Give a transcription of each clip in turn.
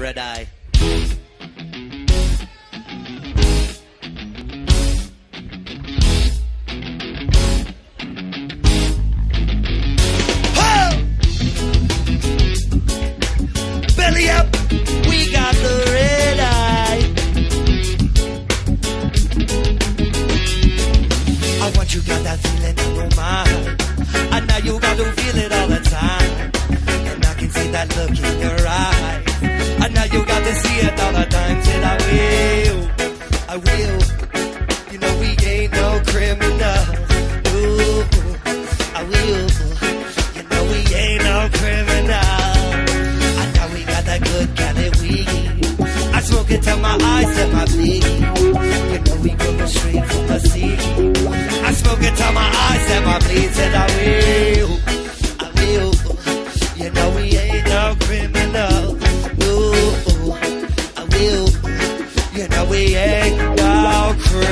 Red Eye. Belly up, we got I will. You know we ain't no criminal. Ooh, I will. You know we ain't no criminal. I know we got that good Cali weed. I smoke it till my eyes and my bleed. You know we going straight from the sea. I smoke it till my eyes and my bleed. Said I Know we ain't no criminal.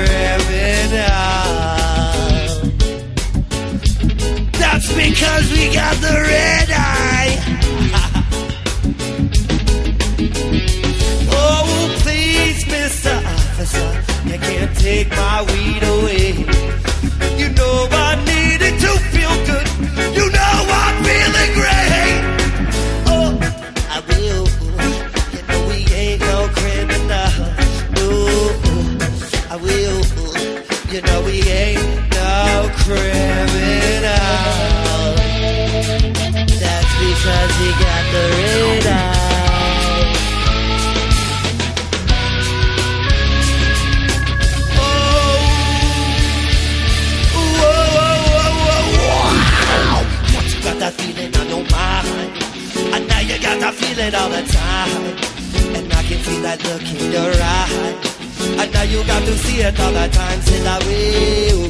That's because we got the red eye. Oh, please, Mr. Officer, you can't take my weed away. No criminal. That's because we got the red eye. Once you got that feeling? Mind, you got that feeling all the time, and I can see that look in your eye, and now you got to see it all the time. Said I will,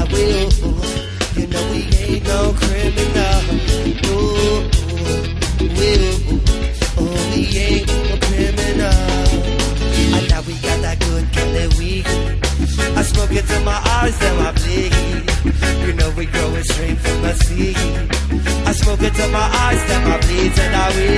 I will. You know we ain't no criminal. Ooh, will. Oh, we ain't no criminal. And now we got that good kind of weed. I smoke it till my eyes and my bleed. You know we growing straight from the sea. I smoke it till my eyes and my bleed, and I will,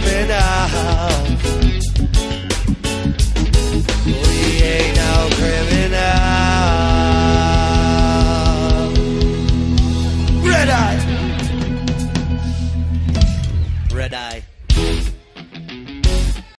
no criminal.